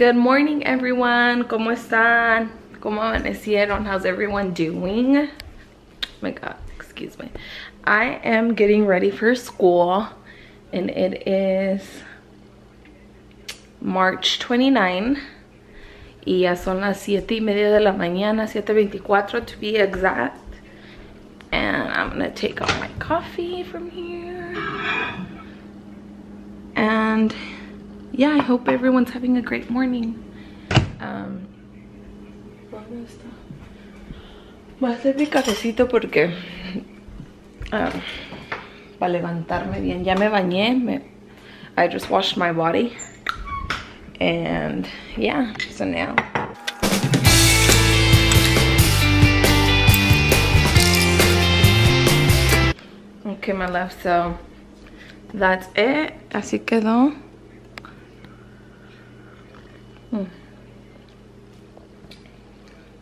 Good morning everyone. ¿Cómo están? ¿Cómo amanecieron? How's everyone doing? Oh my god, excuse me. I am getting ready for school and it is March 29 y ya son las 7 y media de la mañana, 7.24 to be exact. And I'm gonna take out my coffee from here. And yeah, I hope everyone's having a great morning. Um, voy a hacer mi cafecito porque uh, para levantarme bien. Ya me bañé. Me, I just washed my body. And yeah, so now. Okay, my love, so that's it. Así quedó.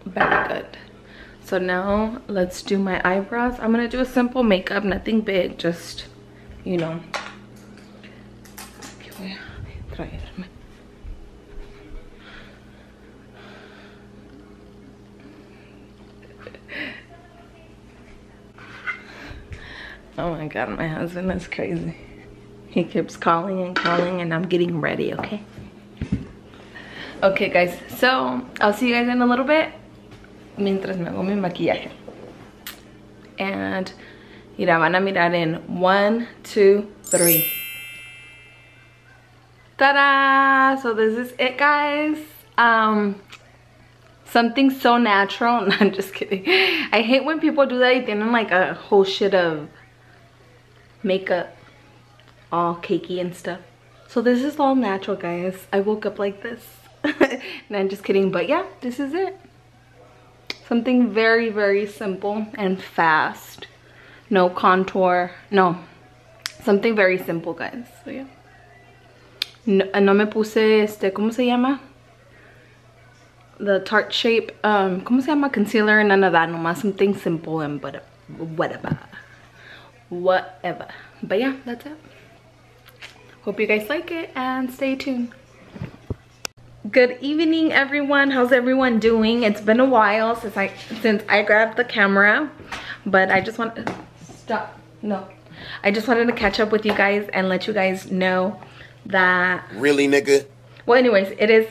Very good. So now let's do my eyebrows. I'm gonna do a simple makeup, nothing big, just, you know. Oh my god, my husband is crazy. He keeps calling and calling and I'm getting ready, okay? Okay guys, so I'll see you guys in a little bit mientras me hago mi maquillaje. And mira, van a mirar en one, two, three. Ta-da! So this is it guys. Um, something so natural. No, I'm just kidding. I hate when people do that. They tienen like a whole shit of makeup all cakey and stuff. So this is all natural guys. I woke up like this. no, I'm just kidding. But yeah, this is it. Something very, very simple and fast. No contour. No. Something very simple guys. So yeah. No, no me puse este, ¿cómo se llama? The Tarte Shape, um, ¿cómo se llama? Concealer, none of that, nomás something simple and but whatever whatever but yeah that's it hope you guys like it and stay tuned good evening everyone. How's everyone doing? It's been a while since i since i grabbed the camera but i just want to stop no. I just wanted to catch up with you guys and let you guys know that really nigga? Well anyways it is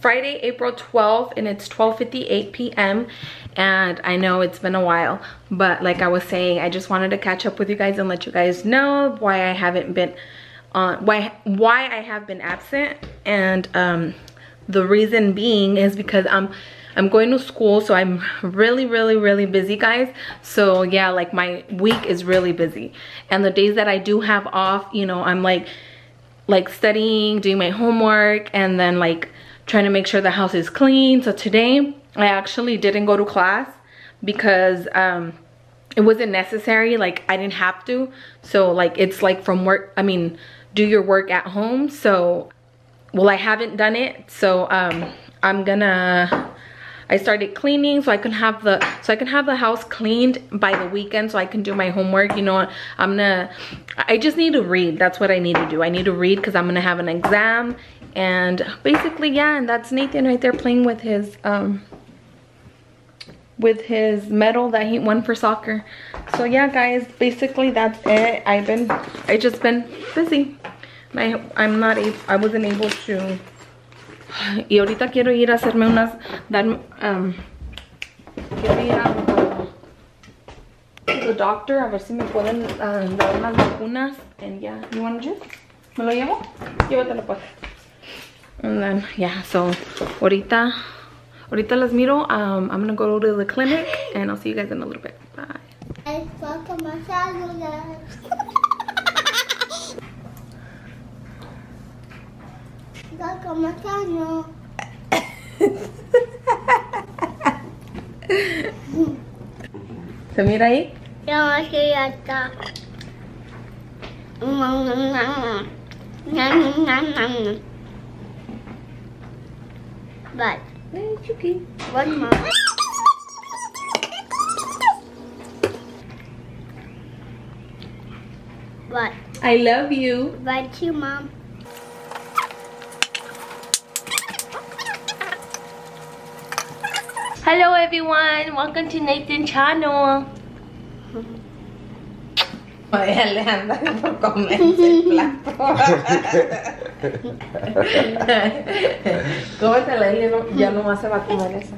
friday april 12th and it's 12:58 p.m and I know it's been a while but like I was saying I just wanted to catch up with you guys and let you guys know why I haven't been on why why I have been absent and um the reason being is because I'm I'm going to school so I'm really really really busy guys so yeah like my week is really busy and the days that I do have off you know I'm like like studying doing my homework and then like trying to make sure the house is clean so today I actually didn't go to class because um, it wasn't necessary. Like I didn't have to. So like it's like from work, I mean, do your work at home. So, well, I haven't done it. So um, I'm gonna, I started cleaning so I can have the, so I can have the house cleaned by the weekend so I can do my homework. You know, I'm gonna, I just need to read. That's what I need to do. I need to read because I'm gonna have an exam and basically, yeah, and that's Nathan right there playing with his, um, with his medal that he won for soccer. So yeah, guys, basically that's it. I've been, I just been busy. I, I'm not able, I wasn't able to. Y ahorita quiero ir a hacerme unas, dar, um, quiero ir a the doctor a ver si me pueden uh, dar unas vacunas. And yeah, you want to? ¿Me lo llevo? Llévatelo pues. And then, yeah, so ahorita Ahorita las miro. Um, I'm gonna go to the clinic and I'll see you guys in a little bit. Bye. ¿Se mira ahí? Ya, ya está. But It's okay. One more. What? I love you. Bye to mom. Hello everyone, welcome to Nathan channel. Ella le anda por comerse el plato. Cómetela, ella no, ya nomás se va a comer esa.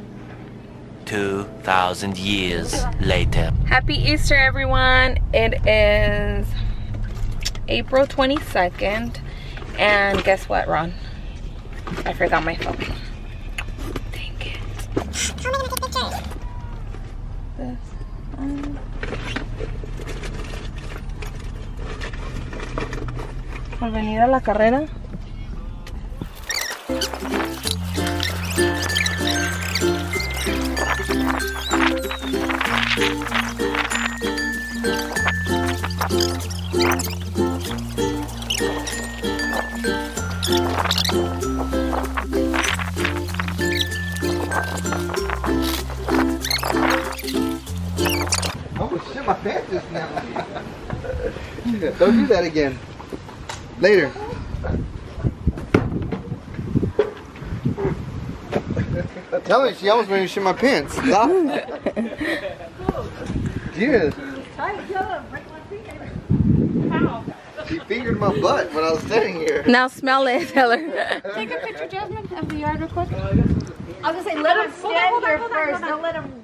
2,000 years later. Happy Easter everyone. It is April 22nd and guess what Ron? I forgot my phone. It. How. Por venir a la carrera. Don't do that again. Later. Tell me, she almost made me shit my pants. Stop. Yeah. She fingered my butt when I was standing here. Now smell it, tell her. Take a picture, Jasmine, of the yard real quick. I was gonna say, let him stand here first, don't let him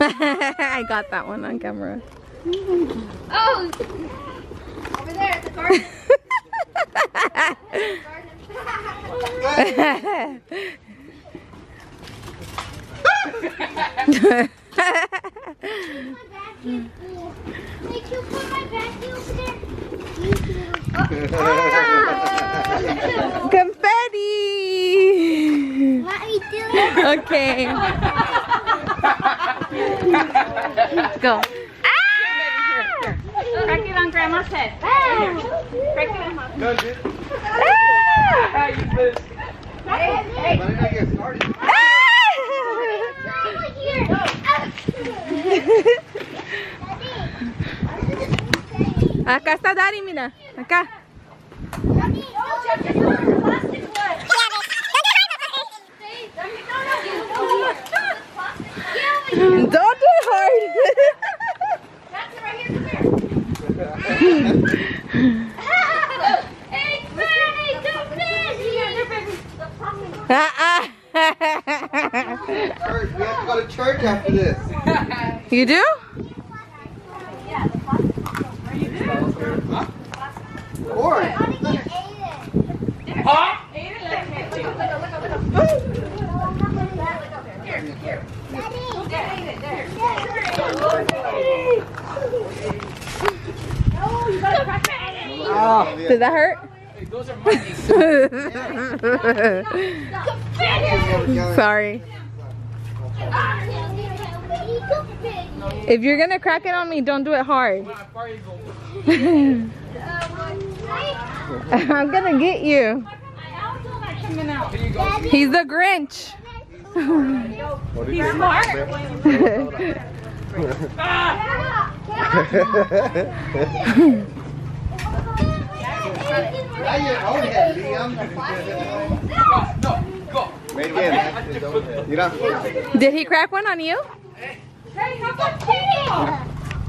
I got that one on camera. Oh! Over there at the garden. Wait, you put my vacuum there? Confetti! Let me do it. Okay. Go. Ah! Crack it on Grandma's head. Crack it on Mom's No, dude. Ah! Hey, Let me get started. Ah! Acá está Dari, mira. Acá. Don't do it hard. Uh-uh. Church. We have to go to church after this. you do? Oh. Did that hurt? Sorry. If you're gonna crack it on me, don't do it hard. I'm gonna get you. He's the Grinch. He's You know. Did he crack one on you?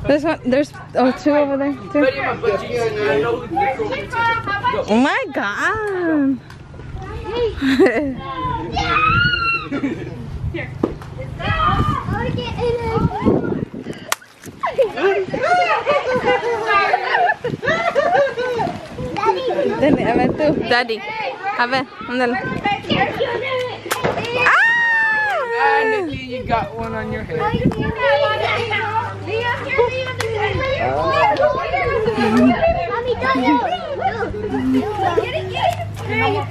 There's one. There's oh two over there. Two. Oh my god. Dale, a ver tú. Daddy. A ver, ándale. ¡Ah! you got one on your head. Mommy, don't you?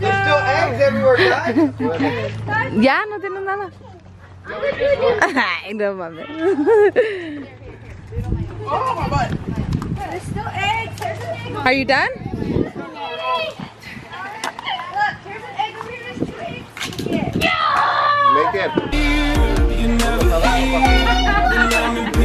There's still eggs everywhere, guys. Ya, no tienes nada. Ay, no mames. Oh, my butt. There's still eggs. There's an egg. Are you done? Look, there's an egg over here. There's two eggs. Yeah. Make it. Good